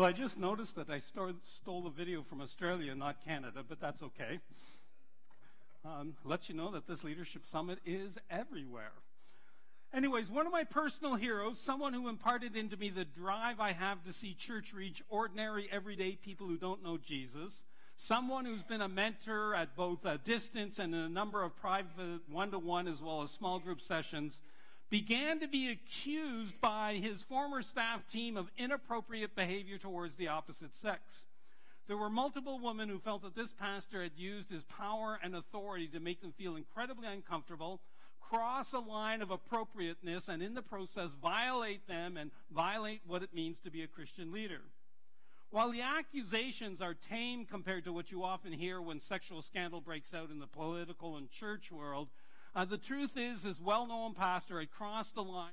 Well, I just noticed that I stole, the video from Australia, not Canada, but that's okay. Um, let you know that this leadership summit is everywhere. Anyways, one of my personal heroes, someone who imparted into me the drive I have to see church reach ordinary, everyday people who don't know Jesus, someone who's been a mentor at both a distance and in a number of private one to one as well as small group sessions, began to be accused by his former staff team of inappropriate behavior towards the opposite sex. There were multiple women who felt that this pastor had used his power and authority to make them feel incredibly uncomfortable, cross a line of appropriateness, and in the process violate them and violate what it means to be a Christian leader. While the accusations are tame compared to what you often hear when sexual scandal breaks out in the political and church world, uh, the truth is, this well known pastor had crossed the line.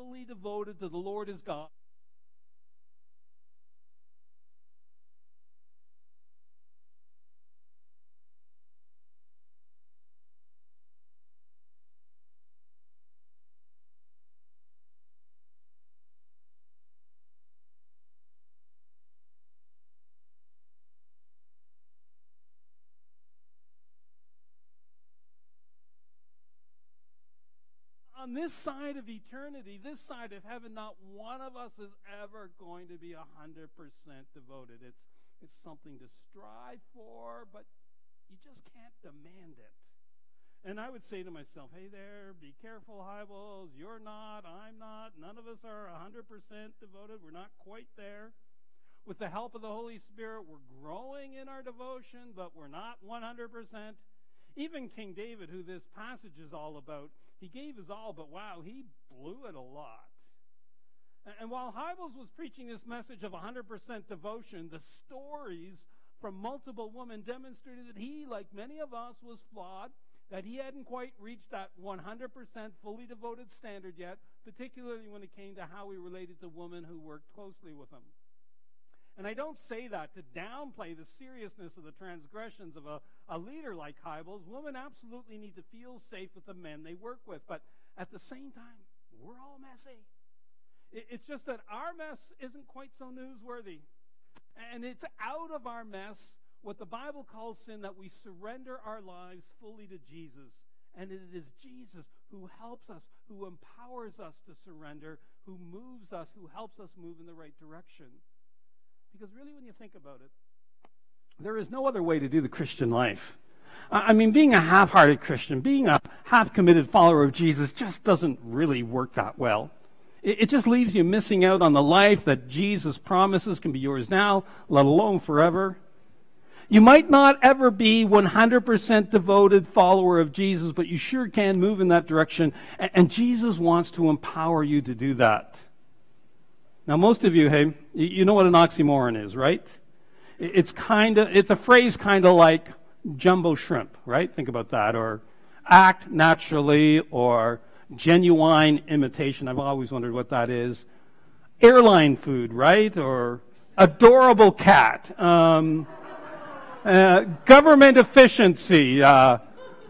fully devoted to the Lord his God. This side of eternity, this side of heaven, not one of us is ever going to be 100% devoted. It's, it's something to strive for, but you just can't demand it. And I would say to myself, hey there, be careful, Hybels. You're not, I'm not. None of us are 100% devoted. We're not quite there. With the help of the Holy Spirit, we're growing in our devotion, but we're not 100%. Even King David, who this passage is all about, he gave his all, but wow, he blew it a lot. And while Hybels was preaching this message of 100% devotion, the stories from multiple women demonstrated that he, like many of us, was flawed, that he hadn't quite reached that 100% fully devoted standard yet, particularly when it came to how he related to women who worked closely with him. And I don't say that to downplay the seriousness of the transgressions of a, a leader like Hybels. Women absolutely need to feel safe with the men they work with. But at the same time, we're all messy. It, it's just that our mess isn't quite so newsworthy. And it's out of our mess, what the Bible calls sin, that we surrender our lives fully to Jesus. And it is Jesus who helps us, who empowers us to surrender, who moves us, who helps us move in the right direction. Because really, when you think about it, there is no other way to do the Christian life. I mean, being a half hearted Christian, being a half committed follower of Jesus just doesn't really work that well. It, just leaves you missing out on the life that Jesus promises can be yours now, let alone forever. You might not ever be 100% devoted follower of Jesus, but you sure can move in that direction. And Jesus wants to empower you to do that. Now, most of you, hey, you know what an oxymoron is, right? It's kind of, it's a phrase kind of like jumbo shrimp, right? Think about that. Or act naturally, or genuine imitation. I've always wondered what that is. Airline food, right? Or adorable cat. Um, uh, government efficiency. Uh,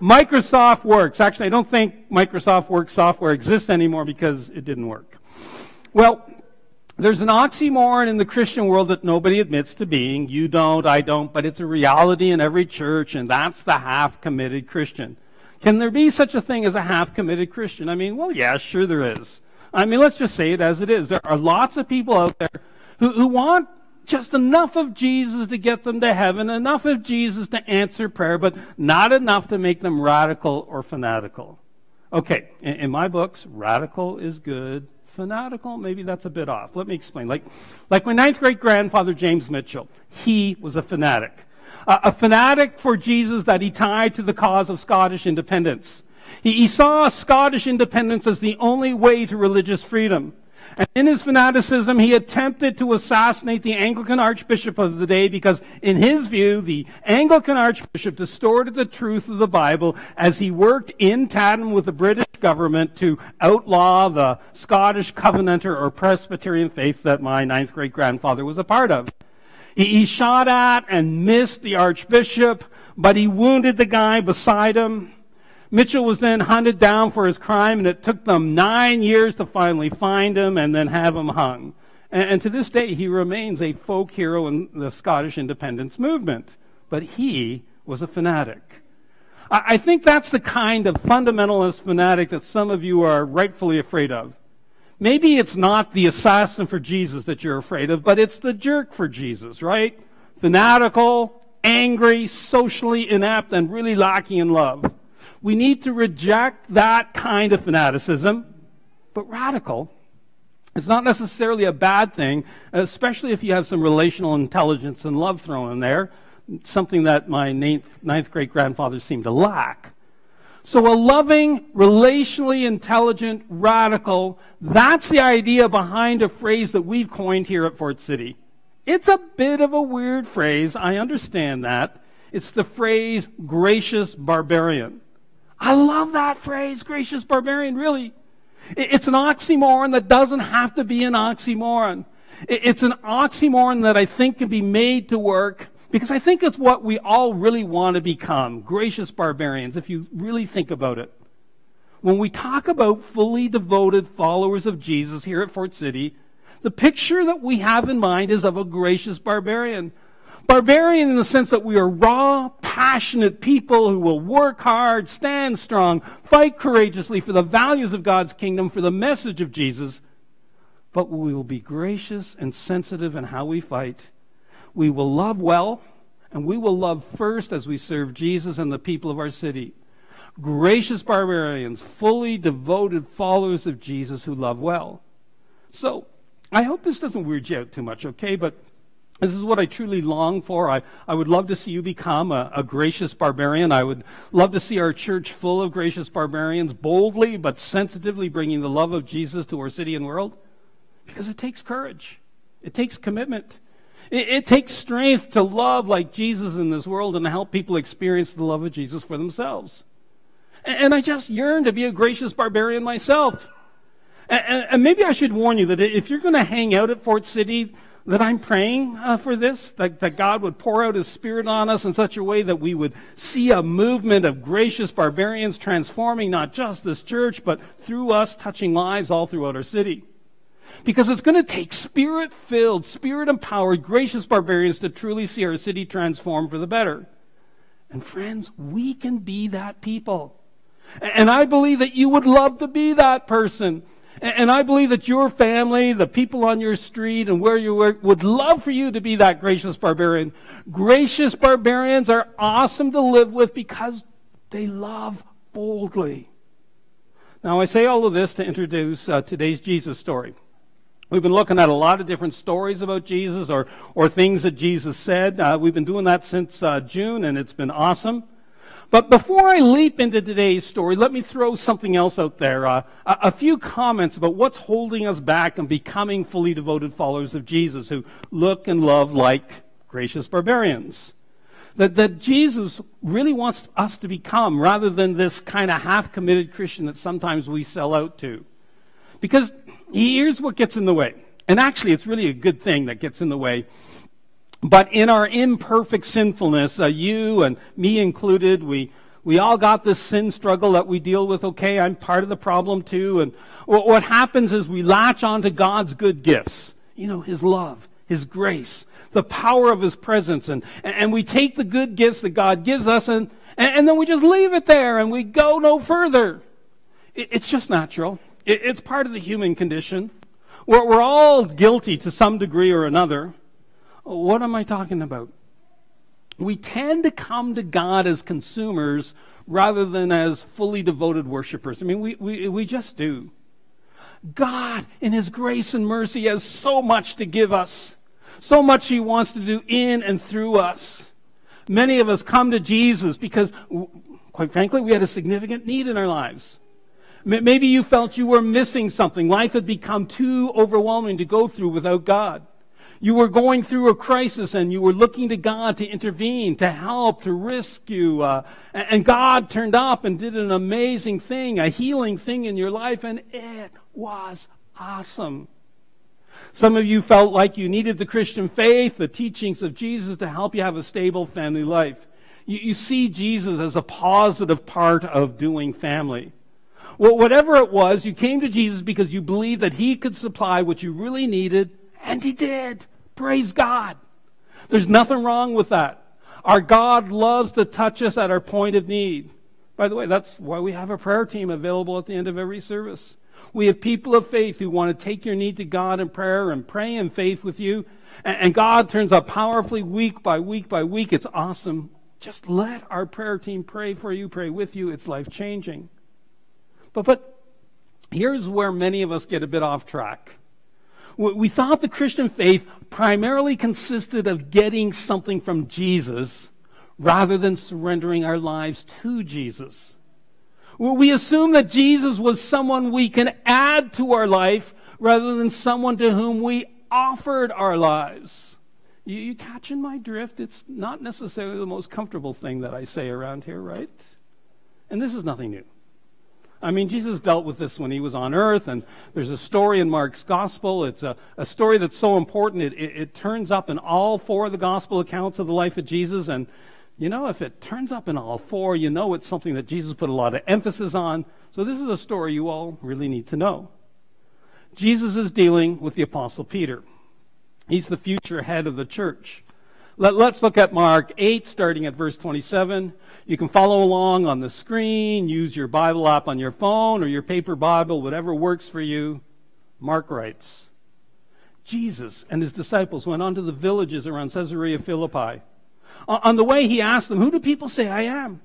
Microsoft Works. Actually, I don't think Microsoft Works software exists anymore because it didn't work. Well, there's an oxymoron in the Christian world that nobody admits to being. You don't, I don't, but it's a reality in every church, and that's the half committed Christian. Can there be such a thing as a half committed Christian? I mean, well, yeah, sure there is. I mean, let's just say it as it is. There are lots of people out there who, who want just enough of Jesus to get them to heaven, enough of Jesus to answer prayer, but not enough to make them radical or fanatical. Okay, in, in my books, radical is good, fanatical, maybe that's a bit off. Let me explain. Like, like my ninth great grandfather, James Mitchell, he was a fanatic. Uh, a fanatic for Jesus that he tied to the cause of Scottish independence. He, he saw Scottish independence as the only way to religious freedom. And in his fanaticism, he attempted to assassinate the Anglican archbishop of the day because, in his view, the Anglican archbishop distorted the truth of the Bible as he worked in tandem with the British government to outlaw the Scottish Covenanter or Presbyterian faith that my ninth great grandfather was a part of. He, he shot at and missed the archbishop, but he wounded the guy beside him. Mitchell was then hunted down for his crime, and it took them nine years to finally find him and then have him hung. And, and to this day, he remains a folk hero in the Scottish independence movement. But he was a fanatic. I, I think that's the kind of fundamentalist fanatic that some of you are rightfully afraid of. Maybe it's not the assassin for Jesus that you're afraid of, but it's the jerk for Jesus, right? Fanatical, angry, socially inept, and really lacking in love. We need to reject that kind of fanaticism, but radical. It's not necessarily a bad thing, especially if you have some relational intelligence and love thrown in there, something that my ninth, ninth great grandfather seemed to lack. So, a loving, relationally intelligent, radical, that's the idea behind a phrase that we've coined here at Fort City. It's a bit of a weird phrase, I understand that. It's the phrase gracious barbarian. I love that phrase, gracious barbarian, really. It's an oxymoron that doesn't have to be an oxymoron. It's an oxymoron that I think can be made to work because I think it's what we all really want to become gracious barbarians, if you really think about it. When we talk about fully devoted followers of Jesus here at Fort City, the picture that we have in mind is of a gracious barbarian. Barbarian in the sense that we are raw, passionate people who will work hard, stand strong, fight courageously for the values of God's kingdom, for the message of Jesus. But we will be gracious and sensitive in how we fight. We will love well, and we will love first as we serve Jesus and the people of our city. Gracious barbarians, fully devoted followers of Jesus who love well. So, I hope this doesn't weird you out too much, okay? But this is what I truly long for. I, I would love to see you become a, a, gracious barbarian. I would love to see our church full of gracious barbarians, boldly but sensitively bringing the love of Jesus to our city and world. Because it takes courage, it takes commitment, it, it takes strength to love like Jesus in this world and to help people experience the love of Jesus for themselves. And, and I just yearn to be a gracious barbarian myself. And, and maybe I should warn you that if you're going to hang out at Fort City, that I'm praying uh, for this, that, that God would pour out His Spirit on us in such a way that we would see a movement of gracious barbarians transforming not just this church, but through us touching lives all throughout our city. Because it's going to take spirit filled, spirit empowered, gracious barbarians to truly see our city transform for the better. And friends, we can be that people. And I believe that you would love to be that person. And I believe that your family, the people on your street and where you work would love for you to be that gracious barbarian. Gracious barbarians are awesome to live with because they love boldly. Now, I say all of this to introduce uh, today's Jesus story. We've been looking at a lot of different stories about Jesus or, or things that Jesus said. Uh, we've been doing that since uh, June, and it's been awesome. But before I leap into today's story, let me throw something else out there. Uh, a, a, few comments about what's holding us back and becoming fully devoted followers of Jesus who look and love like gracious barbarians. That, that Jesus really wants us to become rather than this kind of half committed Christian that sometimes we sell out to. Because here's what gets in the way. And actually, it's really a good thing that gets in the way but in our imperfect sinfulness, uh, you and me included, we, we all got this sin struggle that we deal with. Okay, I'm part of the problem too. And what happens is we latch onto God's good gifts. You know, His love, His grace, the power of His presence. And, and we take the good gifts that God gives us and, and, then we just leave it there and we go no further. It, it's just natural, it, it's part of the human condition. We're, we're all guilty to some degree or another. What am I talking about? We tend to come to God as consumers rather than as fully devoted worshipers. I mean, we, we, we just do. God, in His grace and mercy, has so much to give us, so much He wants to do in and through us. Many of us come to Jesus because, quite frankly, we had a significant need in our lives. Maybe you felt you were missing something. Life had become too overwhelming to go through without God. You were going through a crisis and you were looking to God to intervene, to help, to rescue. Uh, and God turned up and did an amazing thing, a healing thing in your life, and it was awesome. Some of you felt like you needed the Christian faith, the teachings of Jesus to help you have a stable family life. You, you see Jesus as a positive part of doing family. Well, whatever it was, you came to Jesus because you believed that He could supply what you really needed, and He did. Praise God. There's nothing wrong with that. Our God loves to touch us at our point of need. By the way, that's why we have a prayer team available at the end of every service. We have people of faith who want to take your need to God in prayer and pray in faith with you. And God turns up powerfully week by week by week. It's awesome. Just let our prayer team pray for you, pray with you. It's life changing. But, but here's where many of us get a bit off track. We thought the Christian faith primarily consisted of getting something from Jesus rather than surrendering our lives to Jesus. We assume that Jesus was someone we can add to our life rather than someone to whom we offered our lives. You, you catching my drift? It's not necessarily the most comfortable thing that I say around here, right? And this is nothing new. I mean, Jesus dealt with this when he was on earth, and there's a story in Mark's gospel. It's a, a story that's so important, it, it, it turns up in all four of the gospel accounts of the life of Jesus. And, you know, if it turns up in all four, you know it's something that Jesus put a lot of emphasis on. So this is a story you all really need to know. Jesus is dealing with the Apostle Peter. He's the future head of the church. Let, us look at Mark 8, starting at verse 27. You can follow along on the screen, use your Bible app on your phone or your paper Bible, whatever works for you. Mark writes Jesus and his disciples went on to the villages around Caesarea Philippi. On the way, he asked them, Who do people say I am?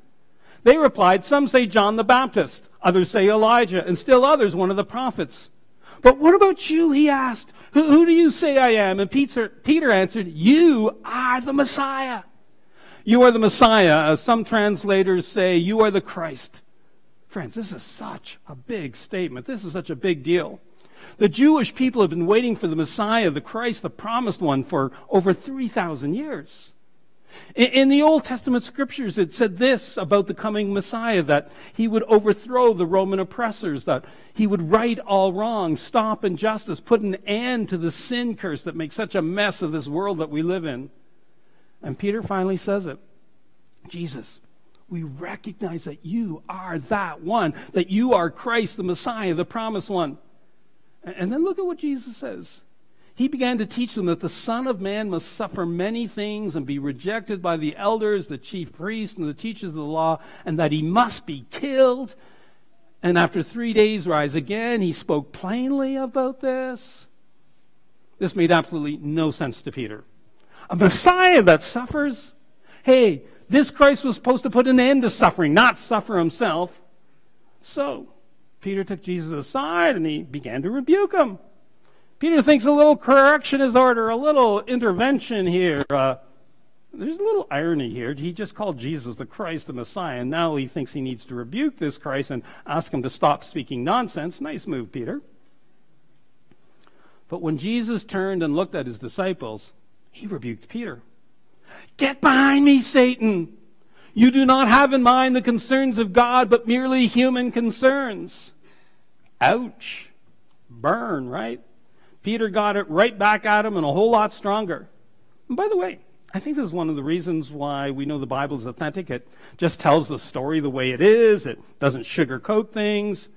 They replied, Some say John the Baptist, others say Elijah, and still others one of the prophets. But what about you? He asked, Who, who do you say I am? And Peter, Peter answered, You are the Messiah. You are the Messiah. As some translators say, You are the Christ. Friends, this is such a big statement. This is such a big deal. The Jewish people have been waiting for the Messiah, the Christ, the promised one, for over 3,000 years. In the Old Testament scriptures, it said this about the coming Messiah that he would overthrow the Roman oppressors, that he would right all wrongs, stop injustice, put an end to the sin curse that makes such a mess of this world that we live in. And Peter finally says it Jesus, we recognize that you are that one, that you are Christ, the Messiah, the promised one. And then look at what Jesus says. He began to teach them that the Son of Man must suffer many things and be rejected by the elders, the chief priests, and the teachers of the law, and that he must be killed. And after three days, rise again. He spoke plainly about this. This made absolutely no sense to Peter a Messiah that suffers. Hey, this Christ was supposed to put an end to suffering, not suffer himself. So, Peter took Jesus aside and he began to rebuke him. Peter thinks a little correction is order, a little intervention here. Uh, there's a little irony here. He just called Jesus the Christ, the Messiah, and now he thinks he needs to rebuke this Christ and ask him to stop speaking nonsense. Nice move, Peter. But when Jesus turned and looked at his disciples, he rebuked Peter. Get behind me, Satan. You do not have in mind the concerns of God, but merely human concerns. Ouch. Burn, right? Peter got it right back at him and a whole lot stronger. And by the way, I think this is one of the reasons why we know the Bible is authentic. It just tells the story the way it is, it doesn't sugarcoat things.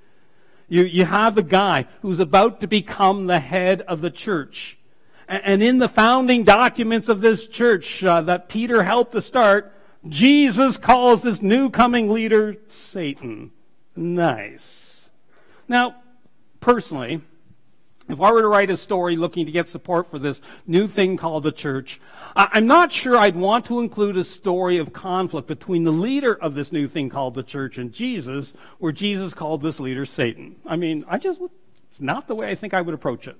You, you have the guy who's about to become the head of the church And in the founding documents of this church uh, that Peter helped to start, Jesus calls this new coming leader Satan. Nice. Now, personally, if I were to write a story looking to get support for this new thing called the church, I'm not sure I'd want to include a story of conflict between the leader of this new thing called the church and Jesus, where Jesus called this leader Satan. I mean, I just, it's not the way I think I would approach it.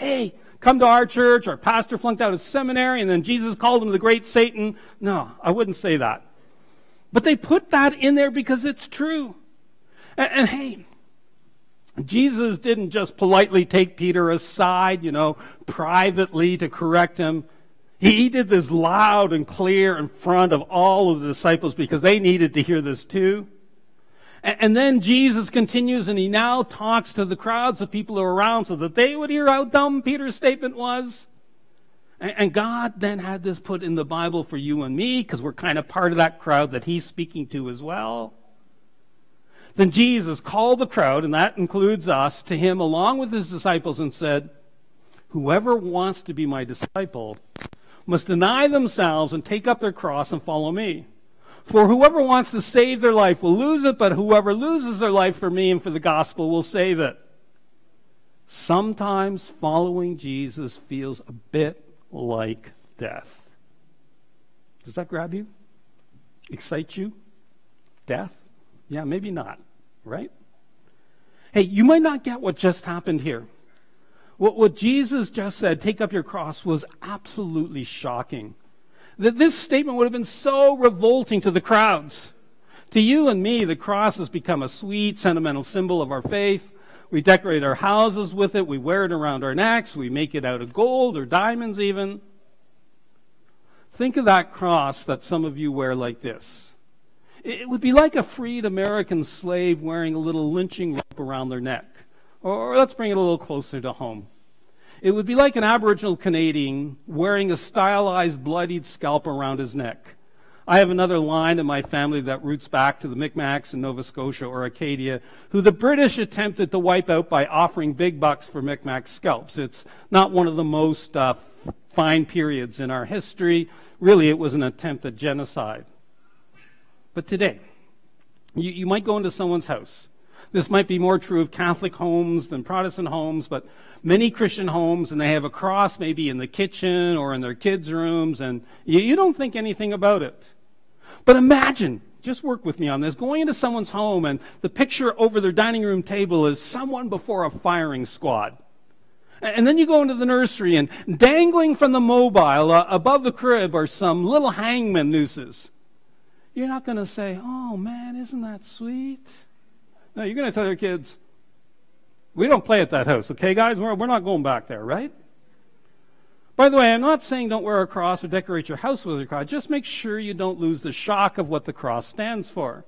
Hey, come to our church, our pastor flunked out of seminary, and then Jesus called him the great Satan. No, I wouldn't say that. But they put that in there because it's true. And, and hey, Jesus didn't just politely take Peter aside, you know, privately to correct him. He did this loud and clear in front of all of the disciples because they needed to hear this too. And then Jesus continues and he now talks to the crowds of people who are around so that they would hear how dumb Peter's statement was. And God then had this put in the Bible for you and me because we're kind of part of that crowd that he's speaking to as well. Then Jesus called the crowd, and that includes us, to him along with his disciples and said, Whoever wants to be my disciple must deny themselves and take up their cross and follow me. For whoever wants to save their life will lose it, but whoever loses their life for me and for the gospel will save it. Sometimes following Jesus feels a bit like death. Does that grab you? Excite you? Death? Yeah, maybe not, right? Hey, you might not get what just happened here. What, what Jesus just said, take up your cross, was absolutely shocking. That this statement would have been so revolting to the crowds. To you and me, the cross has become a sweet, sentimental symbol of our faith. We decorate our houses with it. We wear it around our necks. We make it out of gold or diamonds, even. Think of that cross that some of you wear like this. It would be like a freed American slave wearing a little lynching rope around their neck. Or let's bring it a little closer to home. It would be like an Aboriginal Canadian wearing a stylized bloodied scalp around his neck. I have another line in my family that roots back to the Micmacs in Nova Scotia or Acadia, who the British attempted to wipe out by offering big bucks for Micmac scalps. It's not one of the most uh, fine periods in our history. Really, it was an attempt at genocide. But today, you, you might go into someone's house. This might be more true of Catholic homes than Protestant homes, but many Christian homes, and they have a cross maybe in the kitchen or in their kids' rooms, and you, you don't think anything about it. But imagine, just work with me on this, going into someone's home, and the picture over their dining room table is someone before a firing squad. And then you go into the nursery, and dangling from the mobile uh, above the crib are some little hangman nooses. You're not going to say, oh man, isn't that sweet? No, you're going to tell your kids, we don't play at that house, okay, guys? We're, we're not going back there, right? By the way, I'm not saying don't wear a cross or decorate your house with a cross. Just make sure you don't lose the shock of what the cross stands for.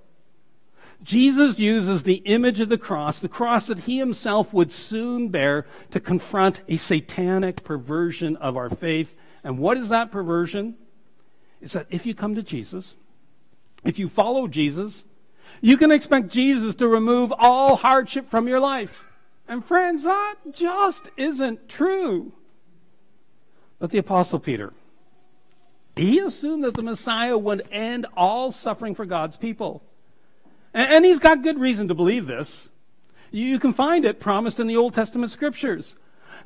Jesus uses the image of the cross, the cross that he himself would soon bear, to confront a satanic perversion of our faith. And what is that perversion? It's that if you come to Jesus, if you follow Jesus, you can expect Jesus to remove all hardship from your life. And friends, that just isn't true. But the Apostle Peter, he assumed that the Messiah would end all suffering for God's people. And, he's got good reason to believe this. You can find it promised in the Old Testament scriptures.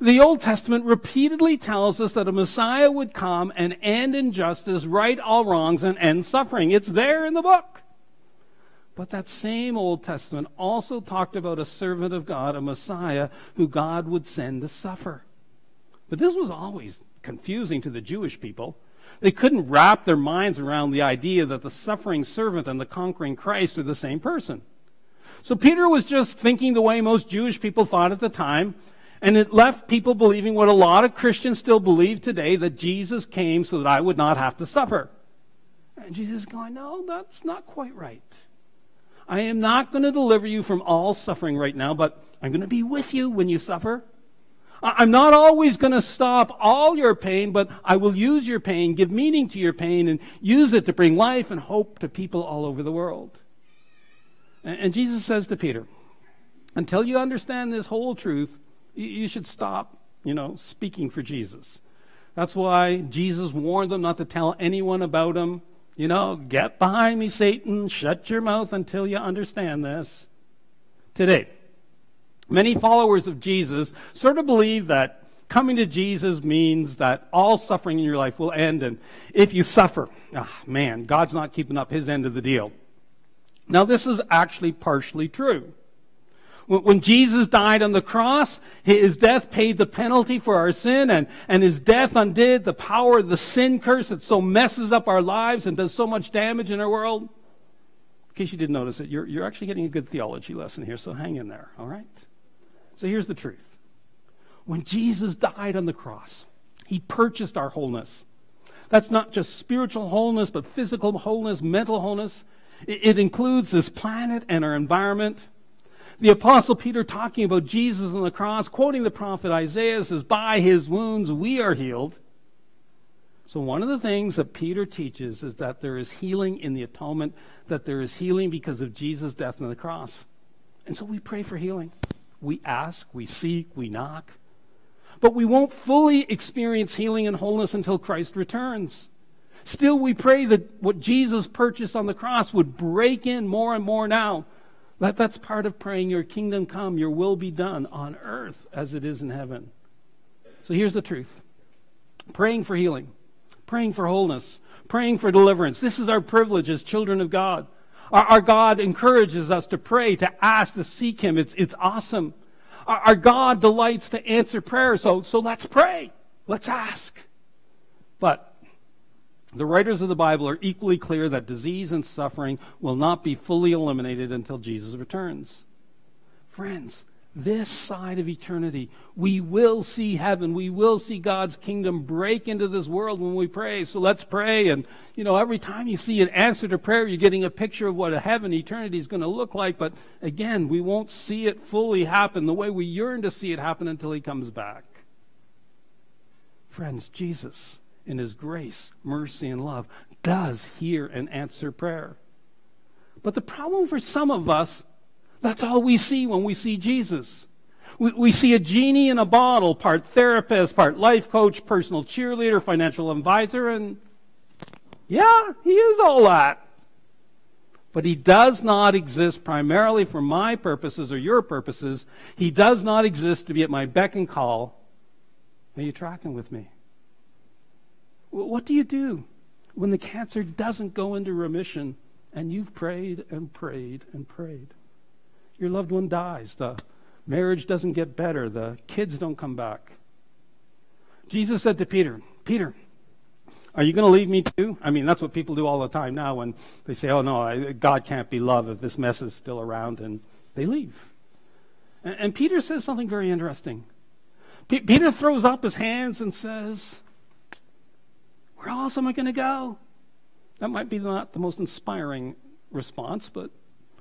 The Old Testament repeatedly tells us that a Messiah would come and end injustice, right all wrongs, and end suffering. It's there in the book. But that same Old Testament also talked about a servant of God, a Messiah, who God would send to suffer. But this was always confusing to the Jewish people. They couldn't wrap their minds around the idea that the suffering servant and the conquering Christ are the same person. So Peter was just thinking the way most Jewish people thought at the time and it left people believing what a lot of Christians still believe today that Jesus came so that I would not have to suffer. And Jesus is going, No, that's not quite right. I am not going to deliver you from all suffering right now, but I'm going to be with you when you suffer. I'm not always going to stop all your pain, but I will use your pain, give meaning to your pain, and use it to bring life and hope to people all over the world. And Jesus says to Peter, Until you understand this whole truth, you should stop you know, speaking for Jesus. That's why Jesus warned them not to tell anyone about him. You know, get behind me, Satan. Shut your mouth until you understand this. Today, many followers of Jesus sort of believe that coming to Jesus means that all suffering in your life will end. And if you suffer, oh, man, God's not keeping up his end of the deal. Now, this is actually partially true. When Jesus died on the cross, his death paid the penalty for our sin, and, and his death undid the power of the sin curse that so messes up our lives and does so much damage in our world. In case you didn't notice it, you're, you're actually getting a good theology lesson here, so hang in there, all right? So here's the truth. When Jesus died on the cross, he purchased our wholeness. That's not just spiritual wholeness, but physical wholeness, mental wholeness. It, it includes this planet and our environment. The Apostle Peter, talking about Jesus on the cross, quoting the prophet Isaiah, says, By his wounds we are healed. So, one of the things that Peter teaches is that there is healing in the atonement, that there is healing because of Jesus' death on the cross. And so we pray for healing. We ask, we seek, we knock. But we won't fully experience healing and wholeness until Christ returns. Still, we pray that what Jesus purchased on the cross would break in more and more now that, that's part of praying, Your kingdom come, Your will be done on earth as it is in heaven. So here's the truth praying for healing, praying for wholeness, praying for deliverance. This is our privilege as children of God. Our, our God encourages us to pray, to ask, to seek Him. It's, it's awesome. Our, our God delights to answer prayer. So, so let's pray. Let's ask. But the writers of the Bible are equally clear that disease and suffering will not be fully eliminated until Jesus returns. Friends, this side of eternity, we will see heaven. We will see God's kingdom break into this world when we pray. So let's pray. And, you know, every time you see an answer to prayer, you're getting a picture of what a heaven eternity is going to look like. But again, we won't see it fully happen the way we yearn to see it happen until He comes back. Friends, Jesus in his grace, mercy, and love, does hear and answer prayer. But the problem for some of us, that's all we see when we see Jesus. We, we see a genie in a bottle, part therapist, part life coach, personal cheerleader, financial advisor, and yeah, he is all that. But he does not exist primarily for my purposes or your purposes. He does not exist to be at my beck and call. Are you tracking with me? What do you do when the cancer doesn't go into remission and you've prayed and prayed and prayed? Your loved one dies. The marriage doesn't get better. The kids don't come back. Jesus said to Peter, Peter, are you going to leave me too? I mean, that's what people do all the time now when they say, oh no, I, God can't be love if this mess is still around, and they leave. And, and Peter says something very interesting. P- Peter throws up his hands and says, where else am I going to go? That might be not the most inspiring response, but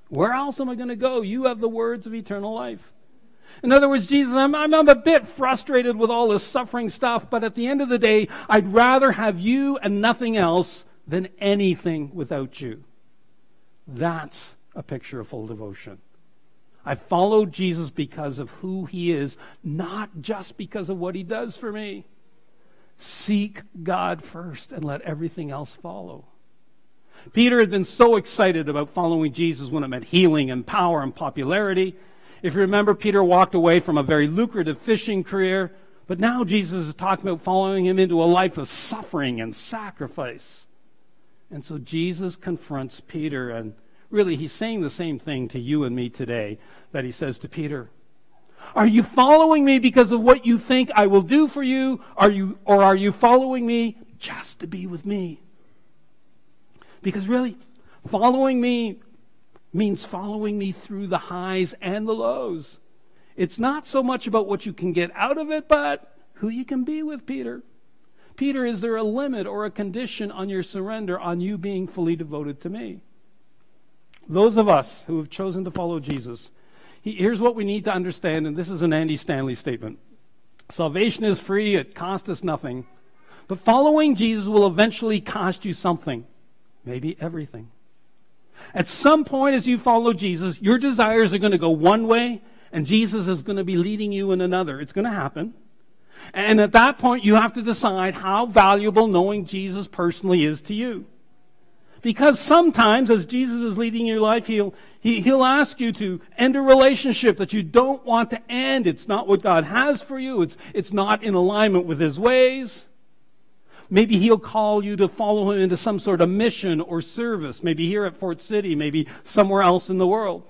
where else am I going to go? You have the words of eternal life. In other words, Jesus, I'm, I'm, I'm, a bit frustrated with all this suffering stuff, but at the end of the day, I'd rather have you and nothing else than anything without you. That's a picture of full devotion. I follow Jesus because of who he is, not just because of what he does for me. Seek God first and let everything else follow. Peter had been so excited about following Jesus when it meant healing and power and popularity. If you remember, Peter walked away from a very lucrative fishing career, but now Jesus is talking about following him into a life of suffering and sacrifice. And so Jesus confronts Peter, and really he's saying the same thing to you and me today that he says to Peter are you following me because of what you think I will do for you? Are you, or are you following me just to be with me? Because really, following me means following me through the highs and the lows. It's not so much about what you can get out of it, but who you can be with, Peter. Peter, is there a limit or a condition on your surrender, on you being fully devoted to me? Those of us who have chosen to follow Jesus here's what we need to understand, and this is an Andy Stanley statement Salvation is free, it costs us nothing. But following Jesus will eventually cost you something, maybe everything. At some point, as you follow Jesus, your desires are going to go one way, and Jesus is going to be leading you in another. It's going to happen. And at that point, you have to decide how valuable knowing Jesus personally is to you. Because sometimes, as Jesus is leading your life, he'll, he, he'll ask you to end a relationship that you don't want to end. It's not what God has for you. It's, it's not in alignment with His ways. Maybe He'll call you to follow Him into some sort of mission or service, maybe here at Fort City, maybe somewhere else in the world.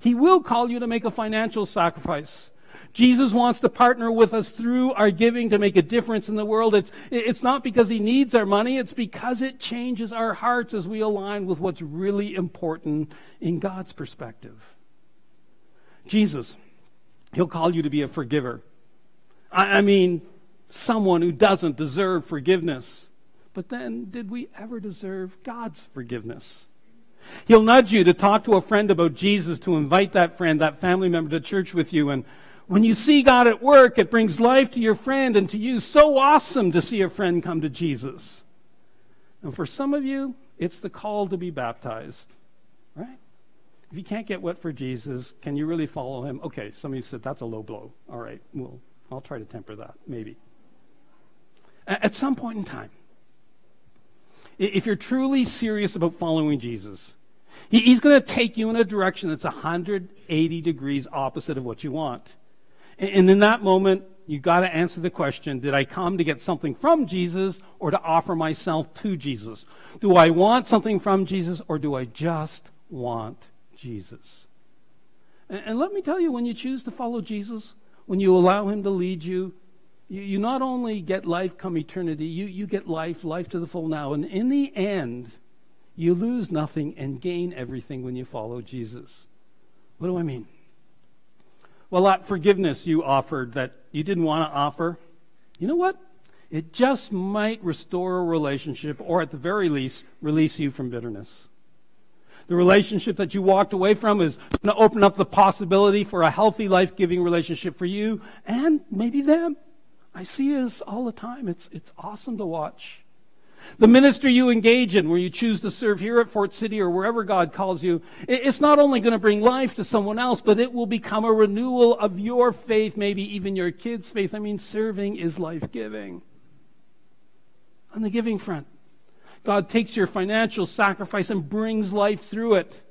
He will call you to make a financial sacrifice. Jesus wants to partner with us through our giving to make a difference in the world. It's, it's not because he needs our money, it's because it changes our hearts as we align with what's really important in God's perspective. Jesus, he'll call you to be a forgiver. I, I mean, someone who doesn't deserve forgiveness. But then, did we ever deserve God's forgiveness? He'll nudge you to talk to a friend about Jesus, to invite that friend, that family member to church with you, and when you see God at work, it brings life to your friend and to you. So awesome to see a friend come to Jesus. And for some of you, it's the call to be baptized, right? If you can't get wet for Jesus, can you really follow him? Okay, some of you said that's a low blow. All right, well, I'll try to temper that, maybe. At some point in time, if you're truly serious about following Jesus, he's going to take you in a direction that's 180 degrees opposite of what you want. And in that moment, you got to answer the question Did I come to get something from Jesus or to offer myself to Jesus? Do I want something from Jesus or do I just want Jesus? And, and let me tell you, when you choose to follow Jesus, when you allow Him to lead you, you, you not only get life come eternity, you, you get life, life to the full now. And in the end, you lose nothing and gain everything when you follow Jesus. What do I mean? Well, that forgiveness you offered that you didn't want to offer, you know what? It just might restore a relationship or, at the very least, release you from bitterness. The relationship that you walked away from is going to open up the possibility for a healthy, life giving relationship for you and maybe them. I see this all the time. It's, it's awesome to watch. The ministry you engage in, where you choose to serve here at Fort City or wherever God calls you, it's not only going to bring life to someone else, but it will become a renewal of your faith, maybe even your kids' faith. I mean, serving is life giving. On the giving front, God takes your financial sacrifice and brings life through it.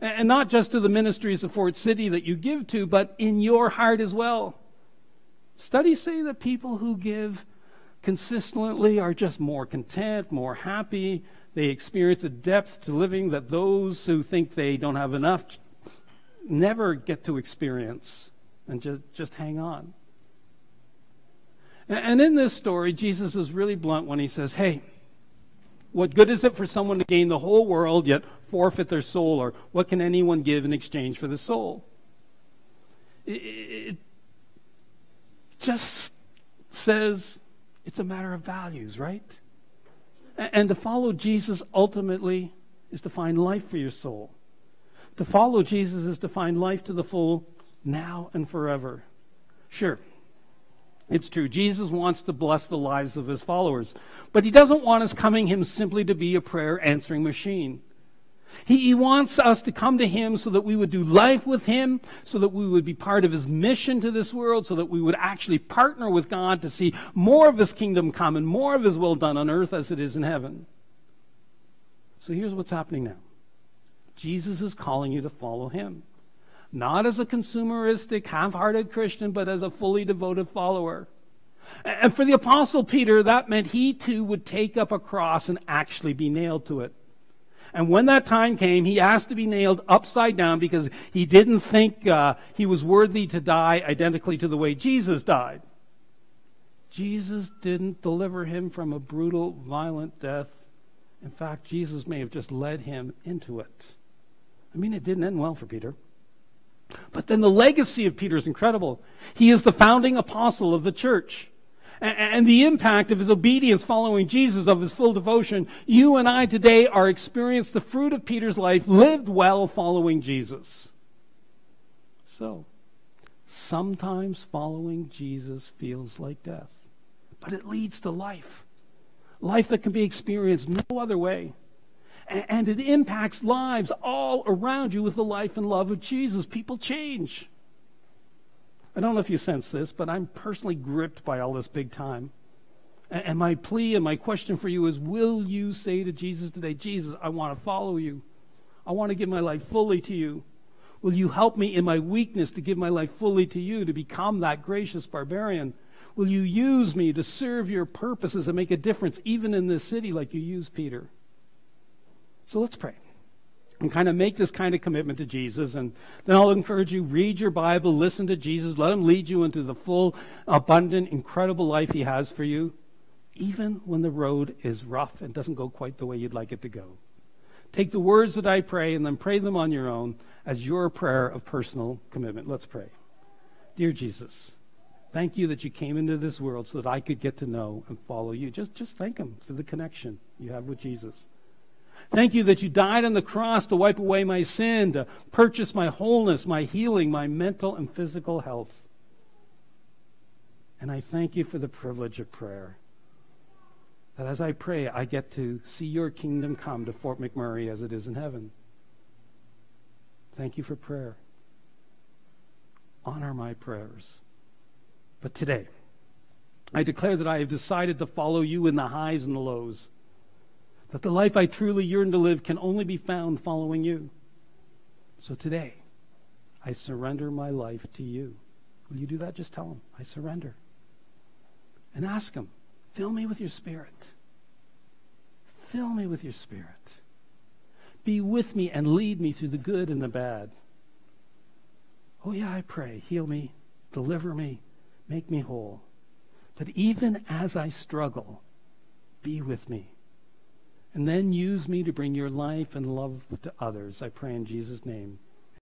And not just to the ministries of Fort City that you give to, but in your heart as well. Studies say that people who give consistently are just more content, more happy. They experience a depth to living that those who think they don't have enough never get to experience and just, just hang on. And in this story, Jesus is really blunt when he says, Hey, what good is it for someone to gain the whole world yet forfeit their soul? Or what can anyone give in exchange for the soul? It, it just says it's a matter of values, right? And to follow Jesus ultimately is to find life for your soul. To follow Jesus is to find life to the full now and forever. Sure, it's true. Jesus wants to bless the lives of his followers, but he doesn't want us coming him simply to be a prayer answering machine. He, he wants us to come to Him so that we would do life with Him, so that we would be part of His mission to this world, so that we would actually partner with God to see more of His kingdom come and more of His will done on earth as it is in heaven. So here's what's happening now Jesus is calling you to follow Him. Not as a consumeristic, half hearted Christian, but as a fully devoted follower. And for the Apostle Peter, that meant he too would take up a cross and actually be nailed to it. And when that time came, he asked to be nailed upside down because he didn't think uh, he was worthy to die identically to the way Jesus died. Jesus didn't deliver him from a brutal, violent death. In fact, Jesus may have just led him into it. I mean, it didn't end well for Peter. But then the legacy of Peter is incredible. He is the founding apostle of the church and the impact of his obedience following Jesus, of his full devotion, you and I today are experiencing the fruit of Peter's life lived well following Jesus. So, sometimes following Jesus feels like death, but it leads to life. Life that can be experienced no other way. And it impacts lives all around you with the life and love of Jesus. People change. I don't know if you sense this, but I'm personally gripped by all this big time. And my plea and my question for you is Will you say to Jesus today, Jesus, I want to follow you? I want to give my life fully to you. Will you help me in my weakness to give my life fully to you, to become that gracious barbarian? Will you use me to serve your purposes and make a difference, even in this city, like you used Peter? So let's pray and kind of make this kind of commitment to Jesus. And then I'll encourage you read your Bible, listen to Jesus, let him lead you into the full, abundant, incredible life he has for you, even when the road is rough and doesn't go quite the way you'd like it to go. Take the words that I pray and then pray them on your own as your prayer of personal commitment. Let's pray. Dear Jesus, thank you that you came into this world so that I could get to know and follow you. Just, just thank him for the connection you have with Jesus. Thank you that you died on the cross to wipe away my sin, to purchase my wholeness, my healing, my mental and physical health. And I thank you for the privilege of prayer. That as I pray, I get to see your kingdom come to Fort McMurray as it is in heaven. Thank you for prayer. Honor my prayers. But today, I declare that I have decided to follow you in the highs and the lows that the life I truly yearn to live can only be found following you. So today, I surrender my life to you. Will you do that? Just tell him, I surrender. And ask him, fill me with your spirit. Fill me with your spirit. Be with me and lead me through the good and the bad. Oh, yeah, I pray. Heal me, deliver me, make me whole. But even as I struggle, be with me and then use me to bring your life and love to others. I pray in Jesus' name.